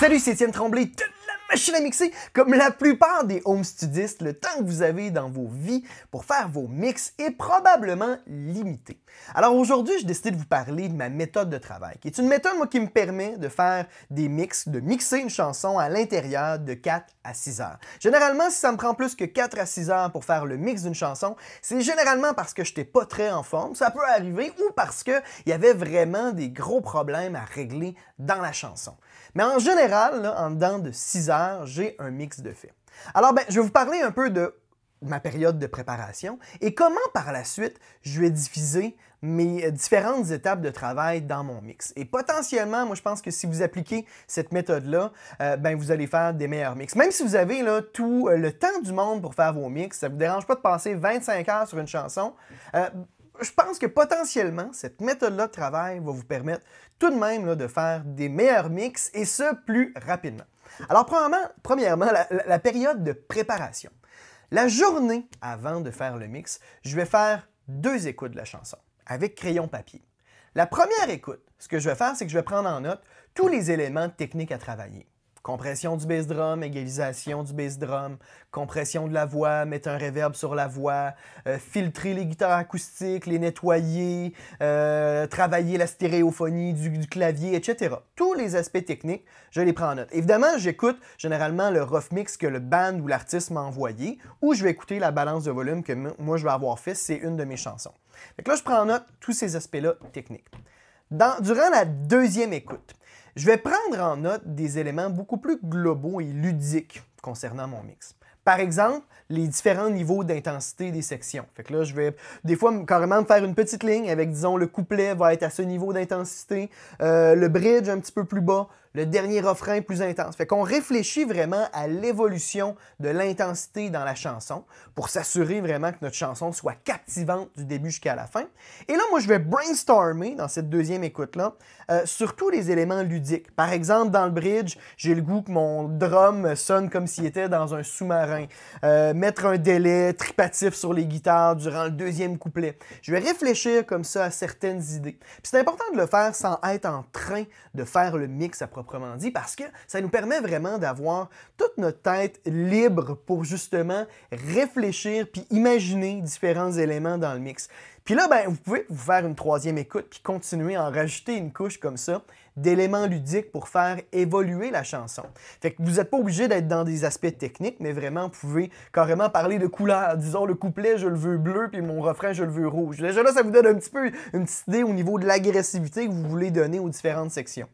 Salut, c'est Étienne Tremblay machine à mixer. Comme la plupart des home studistes, le temps que vous avez dans vos vies pour faire vos mix est probablement limité. Alors aujourd'hui, j'ai décidé de vous parler de ma méthode de travail, qui est une méthode moi, qui me permet de faire des mix, de mixer une chanson à l'intérieur de 4 à 6 heures. Généralement, si ça me prend plus que 4 à 6 heures pour faire le mix d'une chanson, c'est généralement parce que je n'étais pas très en forme, ça peut arriver, ou parce qu'il y avait vraiment des gros problèmes à régler dans la chanson. Mais en général, en dedans de 6 heures, j'ai un mix de fait. Alors, ben, je vais vous parler un peu de ma période de préparation et comment par la suite je vais diviser mes différentes étapes de travail dans mon mix. Et potentiellement, moi je pense que si vous appliquez cette méthode-là, euh, ben vous allez faire des meilleurs mix. Même si vous avez là, tout euh, le temps du monde pour faire vos mix, ça ne vous dérange pas de passer 25 heures sur une chanson, euh, je pense que potentiellement, cette méthode-là de travail va vous permettre tout de même de faire des meilleurs mix et ce, plus rapidement. Alors, premièrement, premièrement la, période de préparation. La journée avant de faire le mix, je vais faire deux écoutes de la chanson avec crayon papier. La première écoute, ce que je vais faire, c'est que je vais prendre en note tous les éléments techniques à travailler. Compression du bass drum, égalisation du bass drum, compression de la voix, mettre un reverb sur la voix, euh, filtrer les guitares acoustiques, les nettoyer, euh, travailler la stéréophonie du, clavier, etc. Tous les aspects techniques, je les prends en note. Évidemment, j'écoute généralement le rough mix que le band ou l'artiste m'a envoyé, ou je vais écouter la balance de volume que moi je vais avoir fait, c'est une de mes chansons. Donc là, je prends en note tous ces aspects-là techniques. durant la deuxième écoute, je vais prendre en note des éléments beaucoup plus globaux et ludiques concernant mon mix. Par exemple, les différents niveaux d'intensité des sections. Fait que là, je vais des fois carrément me faire une petite ligne avec, disons, le couplet va être à ce niveau d'intensité, euh, le bridge un petit peu plus bas, le dernier refrain plus intense. Fait qu'on réfléchit vraiment à l'évolution de l'intensité dans la chanson pour s'assurer vraiment que notre chanson soit captivante du début jusqu'à la fin. Et là, moi, je vais brainstormer dans cette deuxième écoute-là euh, sur tous les éléments ludiques. Par exemple, dans le bridge, j'ai le goût que mon drum sonne comme s'il était dans un sous-marin. Euh, mettre un délai tripatif sur les guitares durant le deuxième couplet. Je vais réfléchir comme ça à certaines idées. c'est important de le faire sans être en train de faire le mix à proprement dit, parce que ça nous permet vraiment d'avoir toute notre tête libre pour justement réfléchir puis imaginer différents éléments dans le mix. Puis là, ben, vous pouvez vous faire une troisième écoute puis continuer à en rajouter une couche comme ça d'éléments ludiques pour faire évoluer la chanson. Fait que vous n'êtes pas obligé d'être dans des aspects techniques, mais vraiment, vous pouvez carrément parler de couleurs. Disons, le couplet, je le veux bleu, puis mon refrain, je le veux rouge. Déjà là, ça vous donne un petit peu une petite idée au niveau de l'agressivité que vous voulez donner aux différentes sections.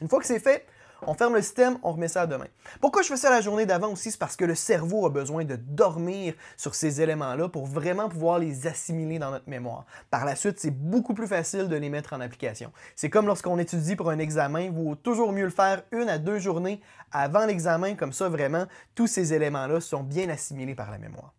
Une fois que c'est fait, on ferme le système, on remet ça à demain. Pourquoi je fais ça la journée d'avant aussi? C'est parce que le cerveau a besoin de dormir sur ces éléments-là pour vraiment pouvoir les assimiler dans notre mémoire. Par la suite, c'est beaucoup plus facile de les mettre en application. C'est comme lorsqu'on étudie pour un examen, il vaut toujours mieux le faire une à deux journées avant l'examen, comme ça vraiment tous ces éléments-là sont bien assimilés par la mémoire.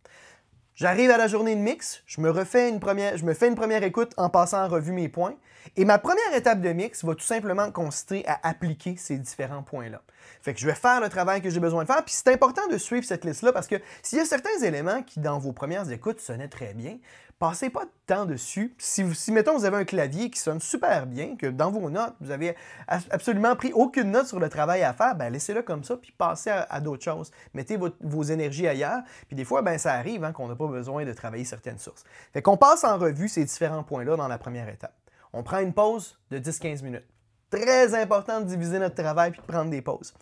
J'arrive à la journée de mix, je me refais une première, fais une première écoute en passant en revue mes points. Et ma première étape de mix va tout simplement consister à appliquer ces différents points-là. Fait que je vais faire le travail que j'ai besoin de faire. Puis c'est important de suivre cette liste-là parce que s'il y a certains éléments qui, dans vos premières écoutes, sonnaient très bien, passez pas de temps dessus. Si, vous, si, mettons, vous avez un clavier qui sonne super bien, que dans vos notes, vous avez absolument pris aucune note sur le travail à faire, ben laissez-le comme ça, puis passez à, d'autres choses. Mettez vos énergies ailleurs. Puis des fois, ben ça arrive hein, qu'on n'a pas besoin de travailler certaines sources. Fait qu'on passe en revue ces différents points-là dans la première étape. On prend une pause de 10-15 minutes. Très important de diviser notre travail puis de prendre des pauses.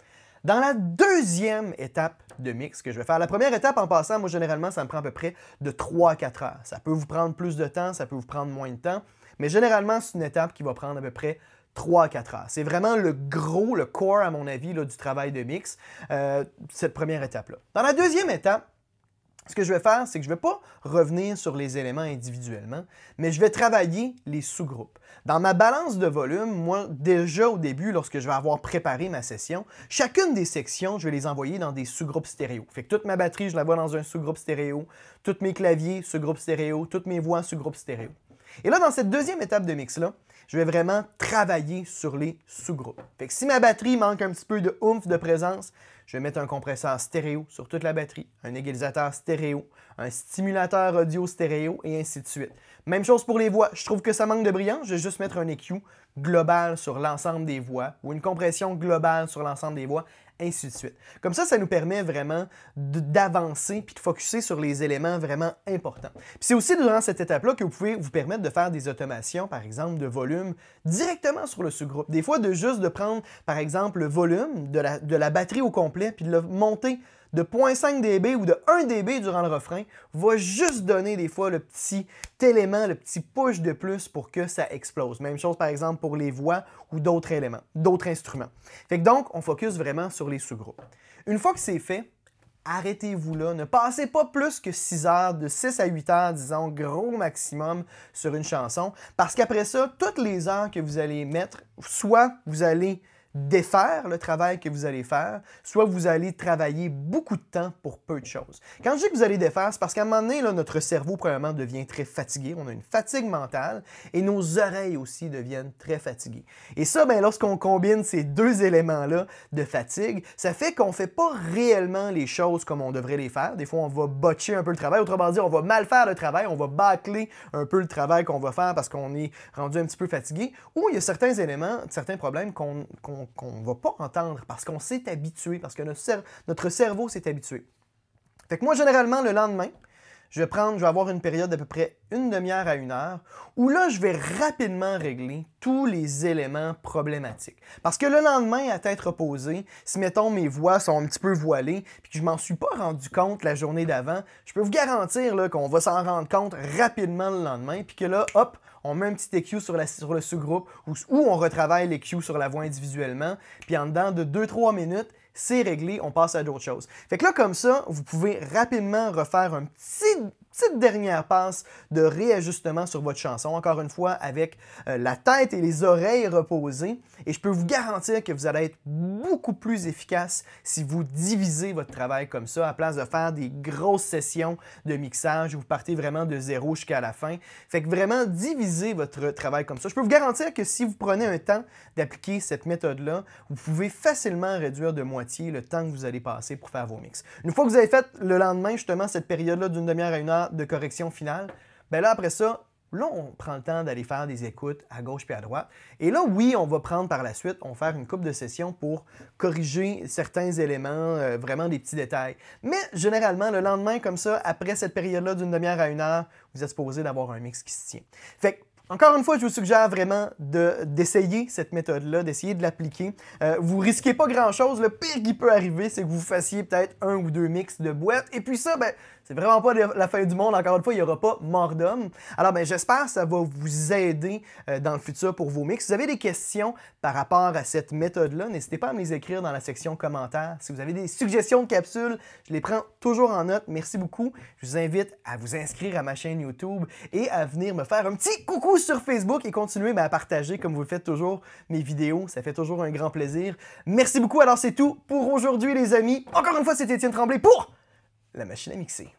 Dans la deuxième étape de mix que je vais faire, la première étape en passant, moi généralement, ça me prend à peu près de 3 à 4 heures. Ça peut vous prendre plus de temps, ça peut vous prendre moins de temps, mais généralement, c'est une étape qui va prendre à peu près 3 à 4 heures. C'est vraiment le gros, le core, à mon avis, là, du travail de mix, euh, cette première étape-là. Dans la deuxième étape, ce que je vais faire, c'est que je ne vais pas revenir sur les éléments individuellement, mais je vais travailler les sous-groupes. Dans ma balance de volume, moi, déjà au début, lorsque je vais avoir préparé ma session, chacune des sections, je vais les envoyer dans des sous-groupes stéréo. Fait que toute ma batterie, je la vois dans un sous-groupe stéréo, tous mes claviers, sous-groupe stéréo, toutes mes voix, sous-groupe stéréo. Et là, dans cette deuxième étape de mix-là, je vais vraiment travailler sur les sous-groupes. Fait que si ma batterie manque un petit peu de oomph de présence, je vais mettre un compresseur stéréo sur toute la batterie, un égalisateur stéréo, un stimulateur audio stéréo et ainsi de suite. Même chose pour les voix. Je trouve que ça manque de brillance, je vais juste mettre un EQ global sur l'ensemble des voix ou une compression globale sur l'ensemble des voix ainsi de suite. Comme ça, ça nous permet vraiment d'avancer puis de focuser sur les éléments vraiment importants. c'est aussi durant cette étape-là que vous pouvez vous permettre de faire des automations, par exemple, de volume directement sur le sous-groupe. Des fois, de juste de prendre, par exemple, le volume de la, de la batterie au complet puis de le monter de 0.5 dB ou de 1 dB durant le refrain va juste donner des fois le petit élément, le petit push de plus pour que ça explose. Même chose par exemple pour les voix ou d'autres éléments, d'autres instruments. Fait donc, on focus vraiment sur les sous-groupes. Une fois que c'est fait, arrêtez-vous là. Ne passez pas plus que 6 heures, de 6 à 8 heures, disons, gros maximum sur une chanson. Parce qu'après ça, toutes les heures que vous allez mettre, soit vous allez défaire le travail que vous allez faire, soit vous allez travailler beaucoup de temps pour peu de choses. Quand je dis que vous allez défaire, c'est parce qu'à un moment donné, notre cerveau, premièrement, devient très fatigué. On a une fatigue mentale et nos oreilles aussi deviennent très fatiguées. Et ça, ben, lorsqu'on combine ces deux éléments-là de fatigue, ça fait qu'on ne fait pas réellement les choses comme on devrait les faire. Des fois, on va botcher un peu le travail. Autrement dit, on va mal faire le travail, on va bâcler un peu le travail qu'on va faire parce qu'on est rendu un petit peu fatigué. Ou il y a certains éléments, certains problèmes qu'on qu'on ne va pas entendre parce qu'on s'est habitué, parce que notre, cerveau s'est habitué. Fait que moi, généralement, le lendemain, je vais prendre, je vais avoir une période d'à peu près une demi-heure à une heure où là, je vais rapidement régler tous les éléments problématiques. Parce que le lendemain, à tête reposée, si mettons mes voix sont un petit peu voilées puis que je m'en suis pas rendu compte la journée d'avant, je peux vous garantir qu'on va s'en rendre compte rapidement le lendemain puis que là, hop, on met un petit EQ sur, sur le sous-groupe où, on retravaille l'EQ sur la voix individuellement, puis en dedans de 2-3 minutes, c'est réglé, on passe à d'autres choses. Fait que là, comme ça, vous pouvez rapidement refaire un petit petite dernière passe de réajustement sur votre chanson, encore une fois avec euh, la tête et les oreilles reposées. Et je peux vous garantir que vous allez être beaucoup plus efficace si vous divisez votre travail comme ça, à place de faire des grosses sessions de mixage où vous partez vraiment de zéro jusqu'à la fin. Fait que vraiment diviser votre travail comme ça. Je peux vous garantir que si vous prenez un temps d'appliquer cette méthode-là, vous pouvez facilement réduire de moitié le temps que vous allez passer pour faire vos mix. Une fois que vous avez fait le lendemain, justement, cette période-là d'une demi-heure à une heure, de correction finale, ben là, après ça, là, on prend le temps d'aller faire des écoutes à gauche puis à droite. Et là, oui, on va prendre par la suite, on va faire une coupe de sessions pour corriger certains éléments, euh, vraiment des petits détails. Mais généralement, le lendemain, comme ça, après cette période-là d'une demi-heure à une heure, vous êtes supposé d'avoir un mix qui se tient. Fait encore une fois, je vous suggère vraiment d'essayer cette méthode-là, d'essayer de l'appliquer. Euh, vous risquez pas grand-chose. Le pire qui peut arriver, c'est que vous fassiez peut-être un ou deux mix de boîtes. Et puis ça, ben, c'est vraiment pas la fin du monde. Encore une fois, il n'y aura pas mort d'homme. Alors, ben, j'espère que ça va vous aider euh, dans le futur pour vos mix. Si vous avez des questions par rapport à cette méthode-là, n'hésitez pas à me les écrire dans la section commentaires. Si vous avez des suggestions de capsules, je les prends toujours en note. Merci beaucoup. Je vous invite à vous inscrire à ma chaîne YouTube et à venir me faire un petit coucou sur Facebook et continuer ben, à partager comme vous le faites toujours mes vidéos. Ça fait toujours un grand plaisir. Merci beaucoup. Alors, c'est tout pour aujourd'hui, les amis. Encore une fois, c'était Étienne Tremblay pour la machine à mixer.